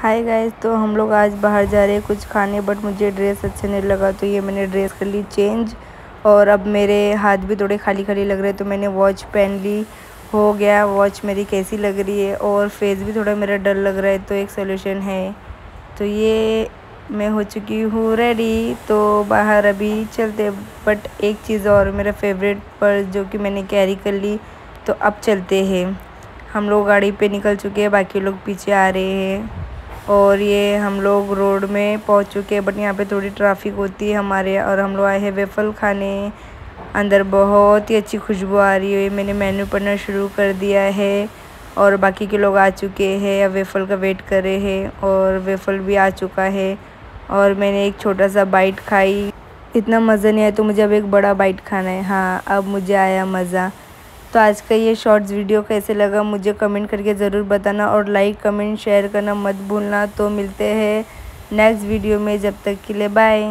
Hi guys तो हम लोग आज बाहर जा रहे हैं कुछ खाने बट मुझे ड्रेस अच्छा नहीं लगा तो ये मैंने ड्रेस कर ली चेंज और अब मेरे हाथ भी थोड़े खाली खाली लग रहे तो मैंने वॉच पहन ली। हो गया वॉच मेरी कैसी लग रही है और फेस भी थोड़ा मेरा डर लग रहा है तो एक सोल्यूशन है। तो ये मैं हो चुकी हूँ रेडी तो बाहर अभी चलते बट एक चीज़ और मेरा फेवरेट पर जो कि मैंने कैरी कर ली तो अब चलते हैं। हम लोग गाड़ी पे निकल चुके हैं, बाकी लोग पीछे आ रहे हैं। और ये हम लोग रोड में पहुँच चुके हैं बट यहाँ पे थोड़ी ट्रैफ़िक होती है हमारे, और हम लोग आए हैं वेफल खाने। अंदर बहुत ही अच्छी खुशबू आ रही है, मैंने मेन्यू पढ़ना शुरू कर दिया है, और बाकी के लोग आ चुके हैं, अब वेफल का वेट कर रहे हैं, और वेफल भी आ चुका है, और मैंने एक छोटा सा बाइट खाई। इतना मज़ा नहीं आया तो मुझे अब एक बड़ा बाइट खाना है। हाँ अब मुझे आया मज़ा। तो आज का ये शॉर्ट्स वीडियो कैसे लगा मुझे कमेंट करके ज़रूर बताना और लाइक कमेंट शेयर करना मत भूलना। तो मिलते हैं नेक्स्ट वीडियो में, जब तक के लिए बाय